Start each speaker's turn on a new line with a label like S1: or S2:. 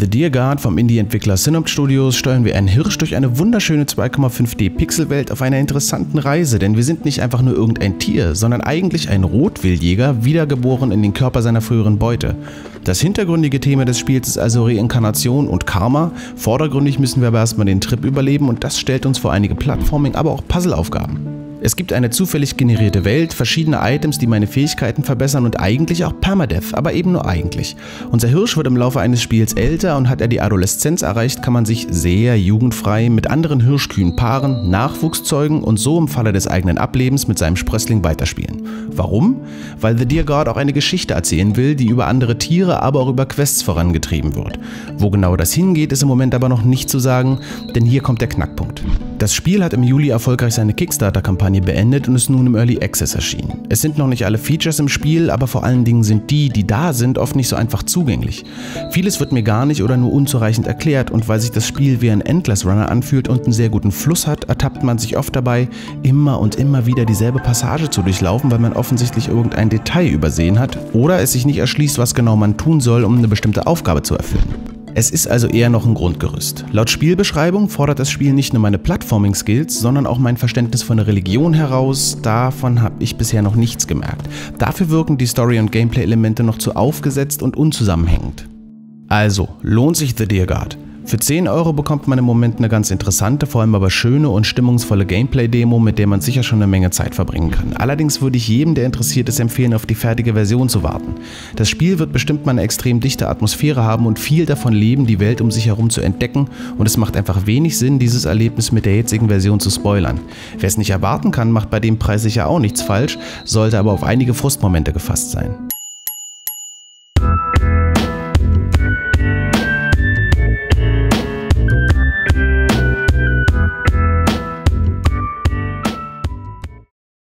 S1: The Dear Guard vom Indie-Entwickler Synopt Studios steuern wir einen Hirsch durch eine wunderschöne 2,5D Pixelwelt auf einer interessanten Reise, denn wir sind nicht einfach nur irgendein Tier, sondern eigentlich ein Rotwilljäger, wiedergeboren in den Körper seiner früheren Beute. Das hintergründige Thema des Spiels ist also Reinkarnation und Karma. Vordergründig müssen wir aber erstmal den Trip überleben und das stellt uns vor einige Plattforming, aber auch Puzzleaufgaben. Es gibt eine zufällig generierte Welt, verschiedene Items, die meine Fähigkeiten verbessern und eigentlich auch Permadeath, aber eben nur eigentlich. Unser Hirsch wird im Laufe eines Spiels älter und hat er die Adoleszenz erreicht, kann man sich sehr jugendfrei mit anderen Hirschkühen paaren, Nachwuchs zeugen und so im Falle des eigenen Ablebens mit seinem Sprössling weiterspielen. Warum? Weil The Dear God auch eine Geschichte erzählen will, die über andere Tiere, aber auch über Quests vorangetrieben wird. Wo genau das hingeht, ist im Moment aber noch nicht zu sagen, denn hier kommt der Knackpunkt. Das Spiel hat im Juli erfolgreich seine Kickstarter-Kampagne beendet und ist nun im Early Access erschienen. Es sind noch nicht alle Features im Spiel, aber vor allen Dingen sind die, die da sind, oft nicht so einfach zugänglich. Vieles wird mir gar nicht oder nur unzureichend erklärt und weil sich das Spiel wie ein Endless Runner anfühlt und einen sehr guten Fluss hat, ertappt man sich oft dabei, immer und immer wieder dieselbe Passage zu durchlaufen, weil man offensichtlich irgendein Detail übersehen hat oder es sich nicht erschließt, was genau man tun soll, um eine bestimmte Aufgabe zu erfüllen. Es ist also eher noch ein Grundgerüst. Laut Spielbeschreibung fordert das Spiel nicht nur meine Plattforming-Skills, sondern auch mein Verständnis von der Religion heraus. Davon habe ich bisher noch nichts gemerkt. Dafür wirken die Story- und Gameplay-Elemente noch zu aufgesetzt und unzusammenhängend. Also, lohnt sich The Dear God? Für 10 Euro bekommt man im Moment eine ganz interessante, vor allem aber schöne und stimmungsvolle Gameplay-Demo, mit der man sicher schon eine Menge Zeit verbringen kann. Allerdings würde ich jedem, der interessiert ist, empfehlen, auf die fertige Version zu warten. Das Spiel wird bestimmt mal eine extrem dichte Atmosphäre haben und viel davon leben, die Welt um sich herum zu entdecken und es macht einfach wenig Sinn, dieses Erlebnis mit der jetzigen Version zu spoilern. Wer es nicht erwarten kann, macht bei dem Preis sicher auch nichts falsch, sollte aber auf einige Frustmomente gefasst sein.